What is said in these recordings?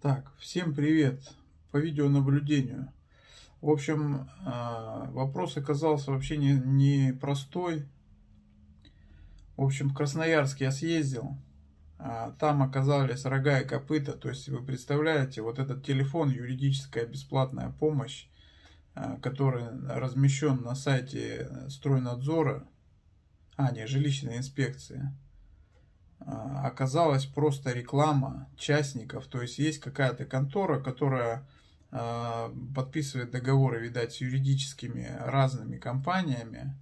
Так, всем привет по видеонаблюдению. В общем, а, вопрос оказался вообще не, не простой. В общем, в Красноярск я съездил, а там оказались рога и копыта. То есть, вы представляете, вот этот телефон, юридическая бесплатная помощь, а, который размещен на сайте стройнадзора, а, не, жилищной инспекции – оказалась просто реклама частников. То есть есть какая-то контора, которая а, подписывает договоры, видать, с юридическими разными компаниями.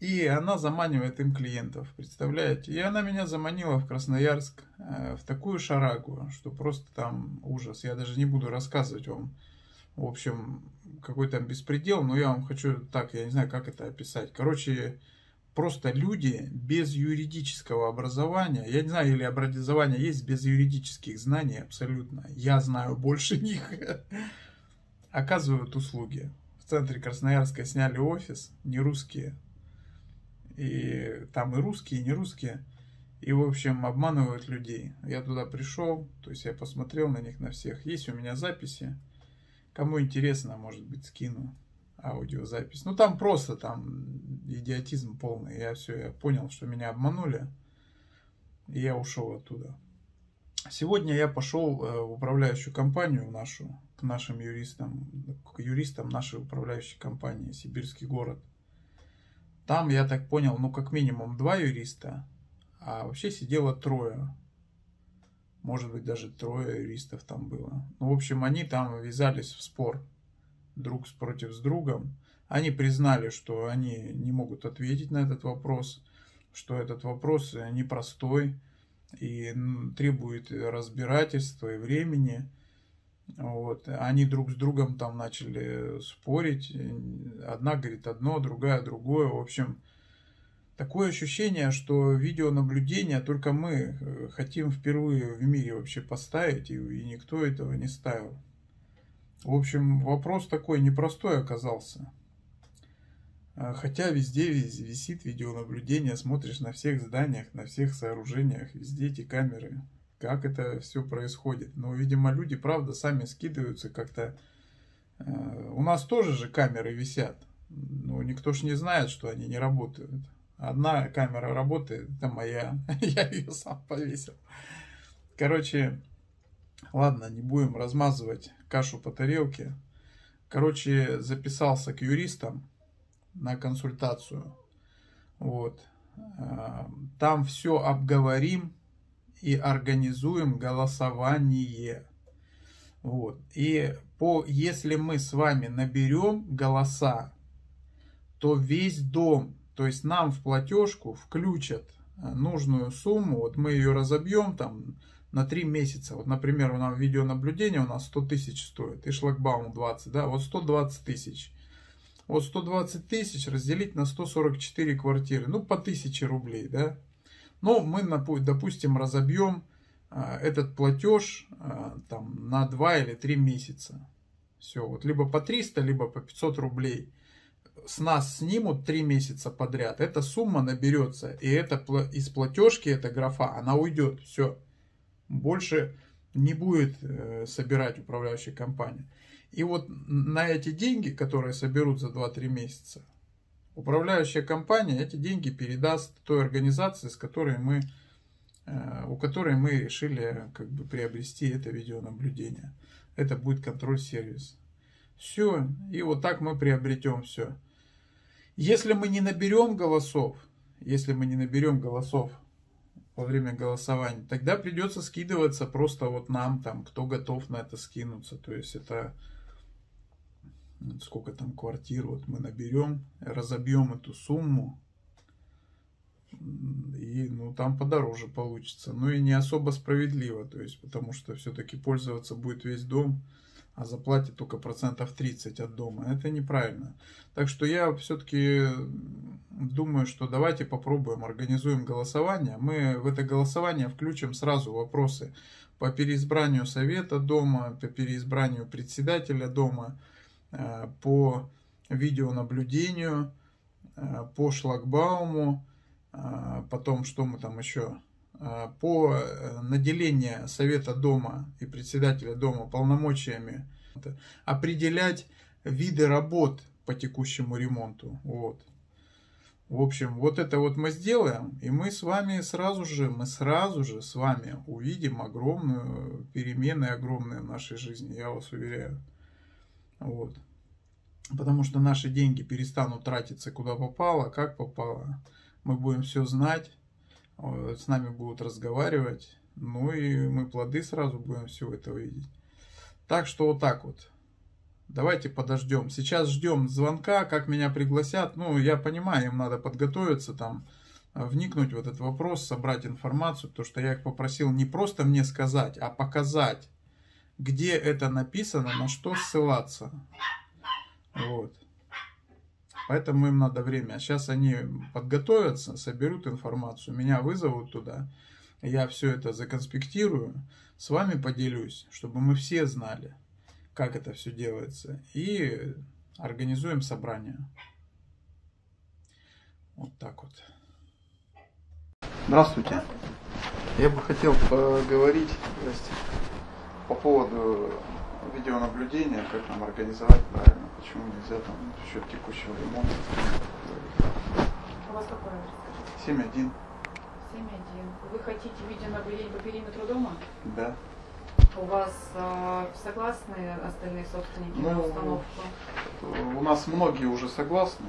И она заманивает им клиентов, представляете? И она меня заманила в Красноярск э, в такую шарагу, что просто там ужас. Я даже не буду рассказывать вам, в общем, какой там беспредел, но я вам хочу так, я не знаю, как это описать. Короче, просто люди без юридического образования, я не знаю, или образование есть без юридических знаний абсолютно, я знаю больше них, оказывают услуги. В центре Красноярска сняли офис, не русские, и там и русские, и не русские, и, в общем, обманывают людей. Я туда пришел, то есть я посмотрел на них, на всех. Есть у меня записи. Кому интересно, может быть, скину аудиозапись. Ну, там просто, там идиотизм полный. Я все, я понял, что меня обманули, и я ушел оттуда. Сегодня я пошел э, в управляющую компанию нашу, к нашим юристам, к юристам нашей управляющей компании «Сибирский город». Там, я так понял, ну, как минимум два юриста, а вообще сидело трое. Может быть, даже трое юристов там было. Ну, в общем, они там ввязались в спор друг против с другом. Они признали, что они не могут ответить на этот вопрос, что этот вопрос непростой и требует разбирательства и времени. Вот. Они друг с другом там начали спорить. Одна говорит одно, другая другое. В общем, такое ощущение, что видеонаблюдение только мы э, хотим впервые в мире вообще поставить, и никто этого не ставил. В общем, вопрос такой непростой оказался. А, хотя везде висит видеонаблюдение, смотришь на всех зданиях, на всех сооружениях, везде эти камеры. Как это все происходит? Но, видимо, люди, правда, сами скидываются как-то. А, у нас тоже же камеры висят. Но никто ж не знает, что они не работают. Одна камера работает, это моя. Я ее сам повесил. Короче, ладно, не будем размазывать кашу по тарелке. Короче, записался к юристам на консультацию. Вот. А, там все обговорим и организуем голосование. Вот. И по, если мы с вами наберем голоса, то весь дом, то есть нам в платежку включат нужную сумму, вот мы ее разобьем там на 3 месяца. Вот, например, у нас видеонаблюдение у нас 100 тысяч стоит, и шлагбаум 20, да, вот 120 тысяч. Вот 120 тысяч разделить на 144 квартиры, ну, по 1000 рублей, да. Но мы, допустим, разобьем а, этот платеж а, там, на 2 или 3 месяца. Все, вот либо по 300, либо по 500 рублей. С нас снимут 3 месяца подряд. Эта сумма наберется, и это из платежки, эта графа, она уйдет. Все больше не будет э, собирать управляющая компания. И вот на эти деньги, которые соберут за 2-3 месяца, управляющая компания эти деньги передаст той организации, с которой мы, э, у которой мы решили как бы приобрести это видеонаблюдение. Это будет контроль-сервис. Все, и вот так мы приобретем все. Если мы не наберем голосов, если мы не наберем голосов во время голосования, тогда придется скидываться просто вот нам, там, кто готов на это скинуться. То есть это сколько там квартир, вот мы наберем, разобьем эту сумму, и ну там подороже получится. Ну и не особо справедливо, то есть потому что все-таки пользоваться будет весь дом, а заплатит только процентов 30 от дома. Это неправильно. Так что я все-таки думаю, что давайте попробуем, организуем голосование. Мы в это голосование включим сразу вопросы по переизбранию совета дома, по переизбранию председателя дома, э, по видеонаблюдению, э, по шлагбауму, э, потом что мы там еще по наделению Совета Дома и председателя Дома полномочиями определять виды работ по текущему ремонту. Вот. В общем, вот это вот мы сделаем, и мы с вами сразу же, мы сразу же с вами увидим огромную перемены, огромные в нашей жизни, я вас уверяю. Вот. Потому что наши деньги перестанут тратиться куда попало, как попало. Мы будем все знать, с нами будут разговаривать, ну и мы плоды сразу будем все это видеть. Так что вот так вот. Давайте подождем. Сейчас ждем звонка, как меня пригласят. Ну, я понимаю, им надо подготовиться, там, вникнуть в этот вопрос, собрать информацию, потому что я их попросил не просто мне сказать, а показать, где это написано, на что ссылаться. Вот. Поэтому им надо время. Сейчас они подготовятся, соберут информацию, меня вызовут туда. Я все это законспектирую, с вами поделюсь, чтобы мы все знали как это все делается, и организуем собрание. Вот так вот. Здравствуйте. Я бы хотел поговорить здрасте, по поводу видеонаблюдения, как нам организовать правильно, почему нельзя там в счет текущего ремонта. У вас какой адрес? 7.1. 7.1. Вы хотите видеонаблюдение по периметру дома? Да. У вас э, согласны остальные собственники ну, на установку? У нас многие уже согласны.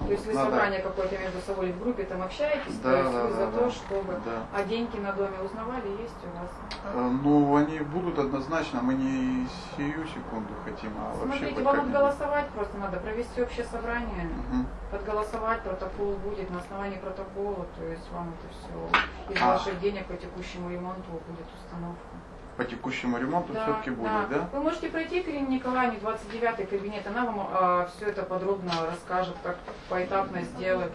То есть вы Надо... собрание какое-то между собой в группе там общаетесь, да, то есть да, вы да, за да, то, чтобы... Да. А деньги на доме узнавали, есть у вас? Э, ну, они будут однозначно, мы не сию секунду хотим, а Смотрите, вообще... вам отголосовать просто надо, провести общее собрание, угу. подголосовать, протокол будет, на основании протокола, то есть вам это все из а. ваших денег по текущему ремонту будет установка по текущему ремонту да, все-таки будет, да. да? Вы можете пройти к Ирине Николаевне, 29 кабинет, она вам а, все это подробно расскажет, как поэтапно сделать.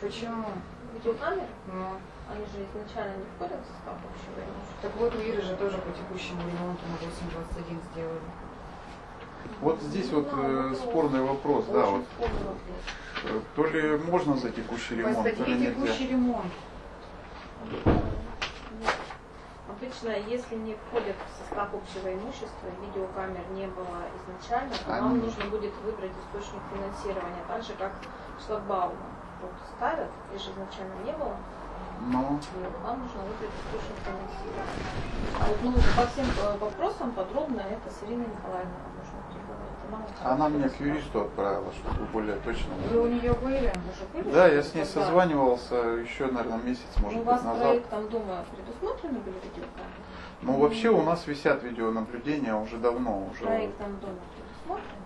Почему? Видеокамеры? Ну. Они же изначально не входят в состав общего ремонта. Так вот, у Иры же тоже по текущему ремонту на 8.21 сделали. Вот здесь вот э, спорный вопрос, Очень да, вот. Вопрос. То ли можно за текущий ремонт, то ли нельзя. текущий ремонт обычно, если не входят в состав общего имущества, видеокамер не было изначально, то вам нужно будет выбрать источник финансирования, так же как шлагбаума. Вот ставят, их же изначально не было. Но... Вам нужно выбрать источник финансирования. А вот ну, по всем э, вопросам подробно это с Ириной Николаевной она меня к юристу отправила, чтобы более точно. Вы у нее были? были? Да, я с ней созванивался еще, наверное, месяц, может у быть, назад. У вас проектом дома предусмотрены были видеокамеры? Ну, вообще у нас висят видеонаблюдения уже давно. Уже... Проектом дома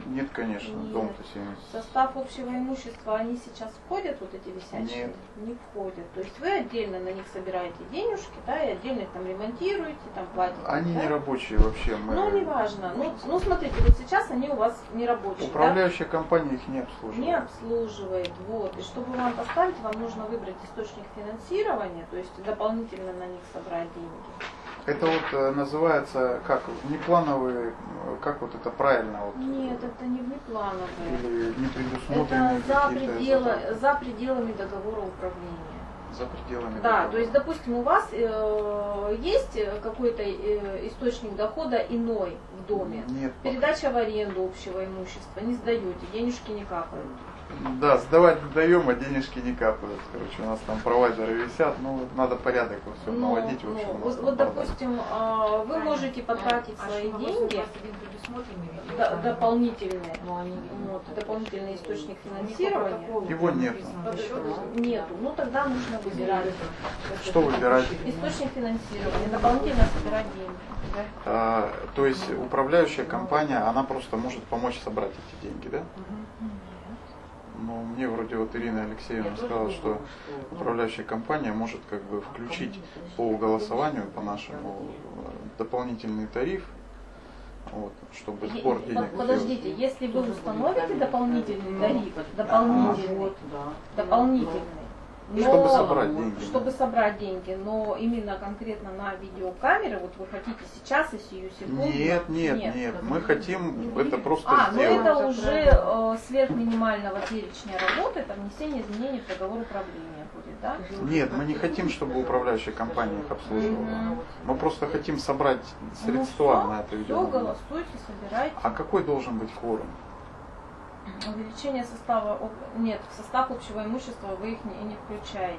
нет, конечно, Нет. дом-то 70. В состав общего имущества они сейчас входят, вот эти висящие? Нет. Не входят. То есть вы отдельно на них собираете денежки, да, и отдельно их там ремонтируете, там платите. Они да? не рабочие вообще. Мы... Ну, неважно. Ну, ну, смотрите, вот сейчас они у вас не рабочие. Управляющая да? компания их не обслуживает. Не обслуживает, вот. И чтобы вам поставить, вам нужно выбрать источник финансирования, то есть дополнительно на них собрать деньги. Это вот э, называется как внеплановые, э, как вот это правильно? Вот, Нет, это не внеплановые. Или не предусмотренные Это за, пределы, за пределами договора управления. За пределами Да, договора. то есть, допустим, у вас э, есть какой-то э, источник дохода иной в доме. Нет. Передача в аренду общего имущества, не сдаете, денежки не капают. Да, сдавать даем, а денежки не капают. Короче, у нас там провайдеры висят, ну, надо порядок во всем ну, наводить. В общем, ну, вот, вот допустим, а, вы можете потратить а свои деньги, до, дополнительные, но они, вот, дополнительный источник финансирования. Его нет. Нету. Ну, тогда нужно выбирать. Что выбирать? Источник финансирования, дополнительно собирать деньги. А, то есть управляющая компания, она просто может помочь собрать эти деньги, да? Угу. Но мне вроде вот Ирина Алексеевна сказала, что управляющая компания может как бы включить по голосованию, по нашему, дополнительный тариф, вот, чтобы сбор денег Подождите, сделать. если вы установите дополнительный тариф, дополнительный, дополнительный, Но, Чтобы собрать деньги. Чтобы собрать деньги, но именно конкретно на видеокамеры, вот вы хотите сейчас и сию секунду? Нет, нет, нет, Мы хотим это просто А, ну сделать. это уже э, сверх минимального перечня работы, это внесение изменений в договор управления будет, да? Нет, мы не хотим, чтобы управляющая компания их обслуживала. Мгм. Мы просто хотим собрать Ну средства всё, на это Все, видео. голосуйте, собирайте. А какой должен быть кворум? Увеличение состава, нет, в состав общего имущества вы их не, не включаете.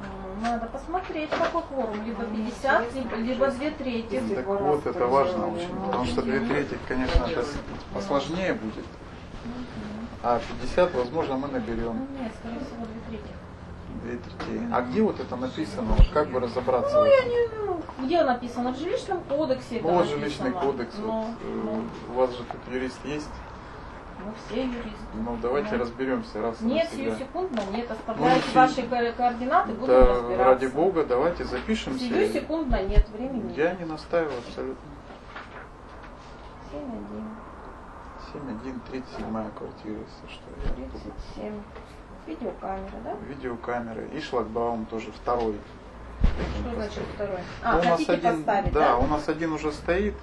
М, Надо посмотреть, какой кворум, либо Ну, мне 50, интересно, либо, как либо есть. 2 трети. Так вот, это важно очень, ну, потому что две ну, трети, конечно, это с- посложнее будет, а 50, возможно, мы наберем Ну, Нет, скорее всего, 2 трети. две трети. А где вот это написано? Как бы разобраться Ну, я не ну, где написано? В жилищном кодексе Ну, вот жилищный кодекс, Ну, вот, э, ну, у вас же тут юрист есть? Мы все юристы. Ну, давайте Ну. разберемся раз Нет, навсегда. сию секундно, нет, оставляйте если- ваши ко- координаты, будем Да, разбираться. ради бога, давайте запишемся. Сию секундно нет, времени. Я не настаиваю абсолютно. 7-1, 7.1, 37 квартира, если что. Я тут 37. Видеокамера, да? Видеокамеры и шлагбаум тоже второй. Что значит второй? А, Ну, у нас один, поставить, да, да? у нас один уже стоит,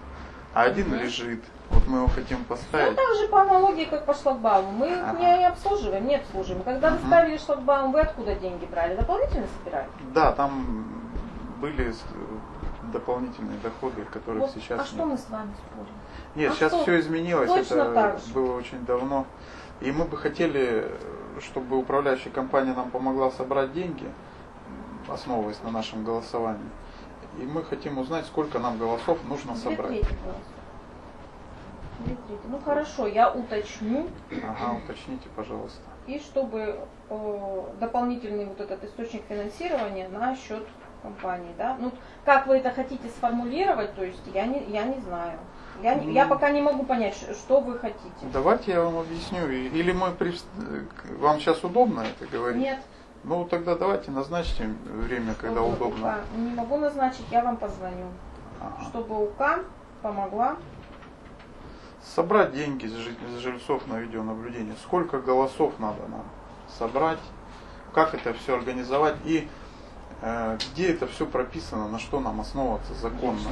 а один Мгм. лежит. Вот мы его хотим Ну, поставить. так же по аналогии, как по шлагбауму. Мы их Ага. не обслуживаем, не обслуживаем. Когда вы ставили шлагбаум, вы откуда деньги брали? Дополнительно собирали? Да, там были дополнительные доходы, которых Вот, сейчас а нет. что мы с вами спорим? Нет, А сейчас что? все изменилось, Точно это так же. было очень давно. И мы бы хотели, чтобы управляющая компания нам помогла собрать деньги, основываясь на нашем голосовании. И мы хотим узнать, сколько нам голосов нужно Две собрать. трети голосов. Две трети. Ну хорошо, я уточню. Ага, уточните, пожалуйста. И чтобы э, дополнительный вот этот источник финансирования на счет компании, да? Ну, как вы это хотите сформулировать, то есть я не, я не знаю. Я, не- я Ну. пока не могу понять, что вы хотите. Давайте я вам объясню. Или мы при- к- вам сейчас удобно это говорить? Нет, Ну тогда давайте назначьте время, когда вот удобно. пока не могу назначить, я вам позвоню, Ага. чтобы УК помогла. Собрать деньги с жи- с жильцов на видеонаблюдение. Сколько голосов надо нам собрать? Как это все организовать? И э, где это все прописано? На что нам основываться законно?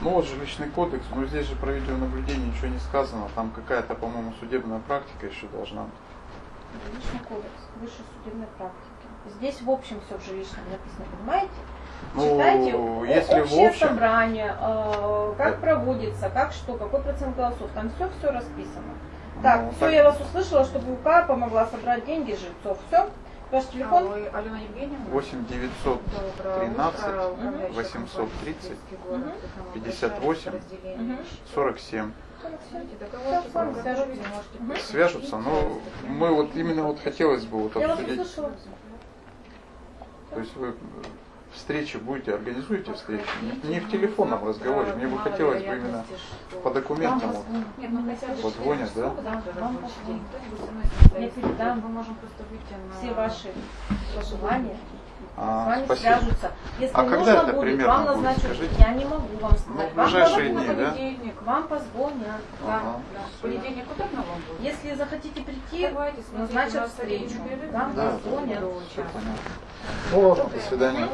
Ну вот жилищный кодекс, но здесь же про видеонаблюдение ничего не сказано. Там какая-то, по-моему, судебная практика еще должна быть. Жилищный кодекс высшей судебной практики. Здесь в общем все в жилищном написано, понимаете? Читайте Ну, о- если в общее общем, собрание, э, как Да. проводится, как что, какой процент голосов, там все все расписано. Так, ну, все, я вас услышала, чтобы УК помогла собрать деньги жильцов. Все? Ваш А телефон? вы Алена Евгеньевна? 8 900 Доброе 13, утро, управляющая 830, компания «Город», Мгм. как нам 58, обращались, разделение Мгм. счетов. 47. Свяжутся. но мы вот именно вот хотелось бы вот обсудить. То есть вы э, встречи будете, организуете встречи? Не, не в телефонном разговоре, мне бы хотелось бы именно по документам. вот. Нет, хотя бы Позвонят, да? Я передам. Мы можем просто выйти на... Все ваши пожелания с А, вами спасибо. свяжутся. Если А когда нужно это будет, примерно вам назначат. скажите? Я не могу вам Ну, сказать. в Вам ближайшие дни, да? Понедельник. Вам позвонят. Да, Ага. да. В Всё. понедельник удобно вам будет? Если захотите прийти, Давайте, смотрите, назначат встречу. Вам Да, позвонят. Часа. понятно. Ну ладно, до свидания.